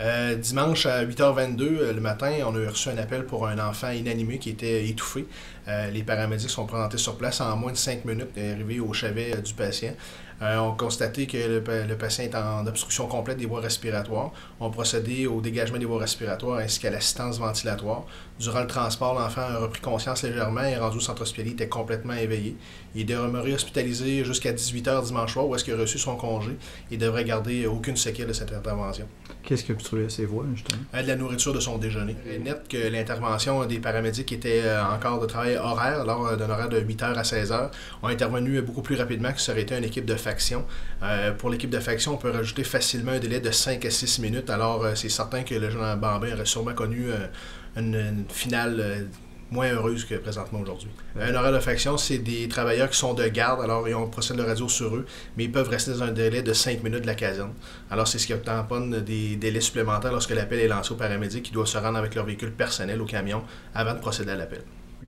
Euh, dimanche à 8h22 euh, le matin, on a reçu un appel pour un enfant inanimé qui était étouffé. Euh, les paramédics sont présentés sur place en moins de 5 minutes, arrivés au chevet du patient. on a constaté que le, patient est en obstruction complète des voies respiratoires. On a procédé au dégagement des voies respiratoires ainsi qu'à l'assistance ventilatoire. Durant le transport, l'enfant a repris conscience légèrement et rendu au centre hospitalier, était complètement éveillé. Il est demeuré hospitalisé jusqu'à 18h dimanche soir où est-ce qu'il a reçu son congé. Il devrait garder aucune séquelle de cette intervention. Qu'est-ce qui a obstrué ses voies, justement? De la nourriture de son déjeuner. Il est net que l'intervention des paramédics était euh, encore de travail horaire, lors euh, d'un horaire de 8h à 16h, ont intervenu beaucoup plus rapidement que ça aurait été une équipe de faction. Euh, pour l'équipe de faction, on peut rajouter facilement un délai de 5 à 6 minutes, alors c'est certain que le jeune Bambin aurait sûrement connu une, finale moins heureuse que présentement aujourd'hui. Un horaire de faction, c'est des travailleurs qui sont de garde, alors ils ont procès de radio sur eux, mais ils peuvent rester dans un délai de 5 minutes de la caserne. Alors c'est ce qui tamponne des délais supplémentaires lorsque l'appel est lancé aux paramédics qui doivent se rendre avec leur véhicule personnel au camion avant de procéder à l'appel.